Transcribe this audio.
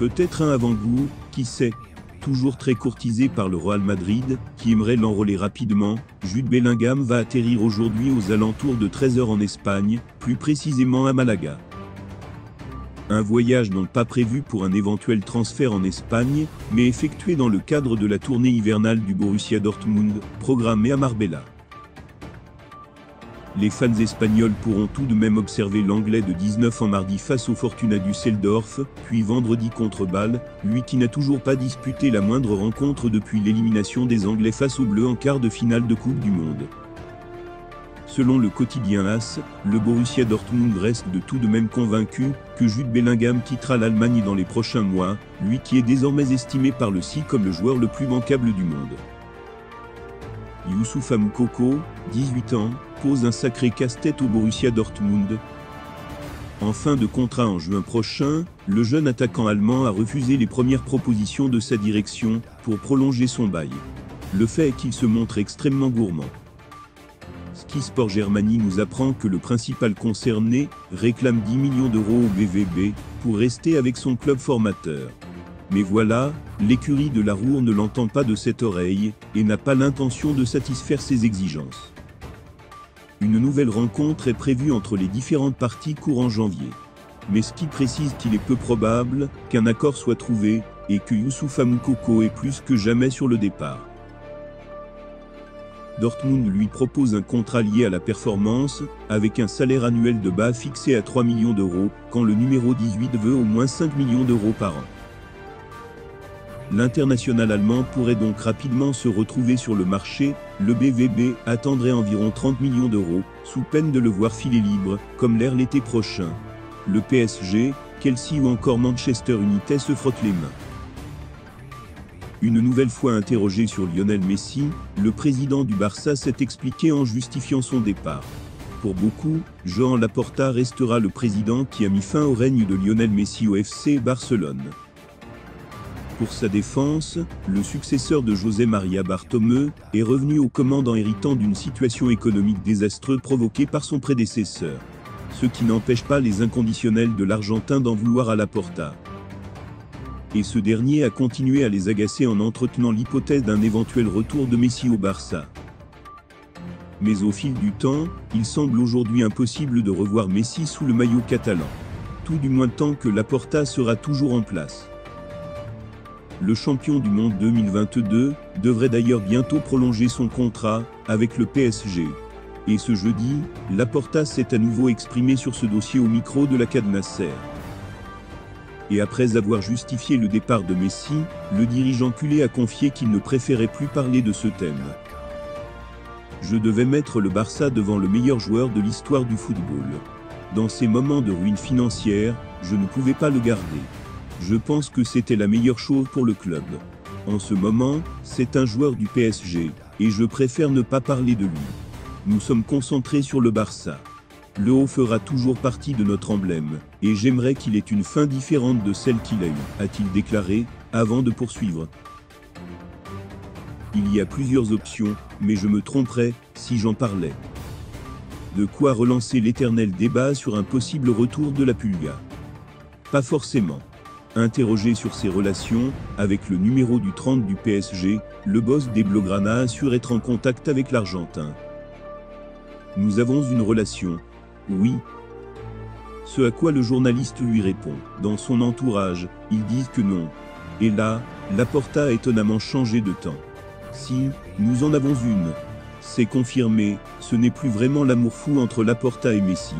Peut-être un avant-goût, qui sait Toujours très courtisé par le Real Madrid, qui aimerait l'enrôler rapidement, Jude Bellingham va atterrir aujourd'hui aux alentours de 13h en Espagne, plus précisément à Malaga. Un voyage non pas prévu pour un éventuel transfert en Espagne, mais effectué dans le cadre de la tournée hivernale du Borussia Dortmund, programmée à Marbella. Les fans espagnols pourront tout de même observer l'anglais de 19 ans mardi face au Fortuna Düsseldorf, puis vendredi contre Bâle, lui qui n'a toujours pas disputé la moindre rencontre depuis l'élimination des Anglais face aux Bleus en quart de finale de Coupe du Monde. Selon le quotidien AS, le Borussia Dortmund reste de tout de même convaincu que Jude Bellingham quittera l'Allemagne dans les prochains mois, lui qui est désormais estimé par le SI comme le joueur le plus bancable du monde. Youssouf Amoukoko, 18 ans, pose un sacré casse-tête au Borussia Dortmund. En fin de contrat en juin prochain, le jeune attaquant allemand a refusé les premières propositions de sa direction pour prolonger son bail. Le fait est qu'il se montre extrêmement gourmand. Ski Sport Germany nous apprend que le principal concerné réclame 10 millions d'euros au BVB pour rester avec son club formateur. Mais voilà, l'écurie de la Roure ne l'entend pas de cette oreille, et n'a pas l'intention de satisfaire ses exigences. Une nouvelle rencontre est prévue entre les différentes parties courant janvier. Mais ce qui précise qu'il est peu probable qu'un accord soit trouvé, et que Youssouf Amoukoko est plus que jamais sur le départ. Dortmund lui propose un contrat lié à la performance, avec un salaire annuel de bas fixé à 3 millions d'euros, quand le numéro 18 veut au moins 5 millions d'euros par an. L'international allemand pourrait donc rapidement se retrouver sur le marché, le BVB attendrait environ 30 millions d'euros, sous peine de le voir filer libre, comme l'air l'été prochain. Le PSG, Chelsea ou encore Manchester United se frottent les mains. Une nouvelle fois interrogé sur Lionel Messi, le président du Barça s'est expliqué en justifiant son départ. Pour beaucoup, Jean Laporta restera le président qui a mis fin au règne de Lionel Messi au FC Barcelone. Pour sa défense, le successeur de José Maria Bartomeu est revenu aux commandes en héritant d'une situation économique désastreuse provoquée par son prédécesseur. Ce qui n'empêche pas les inconditionnels de l'Argentin d'en vouloir à la Porta. Et ce dernier a continué à les agacer en entretenant l'hypothèse d'un éventuel retour de Messi au Barça. Mais au fil du temps, il semble aujourd'hui impossible de revoir Messi sous le maillot catalan. Tout du moins tant que Laporta sera toujours en place. Le champion du monde 2022 devrait d'ailleurs bientôt prolonger son contrat avec le PSG. Et ce jeudi, Laporta s'est à nouveau exprimé sur ce dossier au micro de la Cadnasser. Et après avoir justifié le départ de Messi, le dirigeant culé a confié qu'il ne préférait plus parler de ce thème. Je devais mettre le Barça devant le meilleur joueur de l'histoire du football. Dans ces moments de ruine financière, je ne pouvais pas le garder. Je pense que c'était la meilleure chose pour le club. En ce moment, c'est un joueur du PSG, et je préfère ne pas parler de lui. Nous sommes concentrés sur le Barça. Le haut fera toujours partie de notre emblème, et j'aimerais qu'il ait une fin différente de celle qu'il a eue, a-t-il déclaré, avant de poursuivre. Il y a plusieurs options, mais je me tromperais si j'en parlais. De quoi relancer l'éternel débat sur un possible retour de la Pulga? Pas forcément. Interrogé sur ses relations avec le numéro du 30 du PSG, le boss des Blaugrana assure être en contact avec l'Argentin. Nous avons une relation. Oui. Ce à quoi le journaliste lui répond. Dans son entourage, ils disent que non. Et là, Laporta a étonnamment changé de temps. Si, nous en avons une. C'est confirmé, ce n'est plus vraiment l'amour fou entre Laporta et Messi.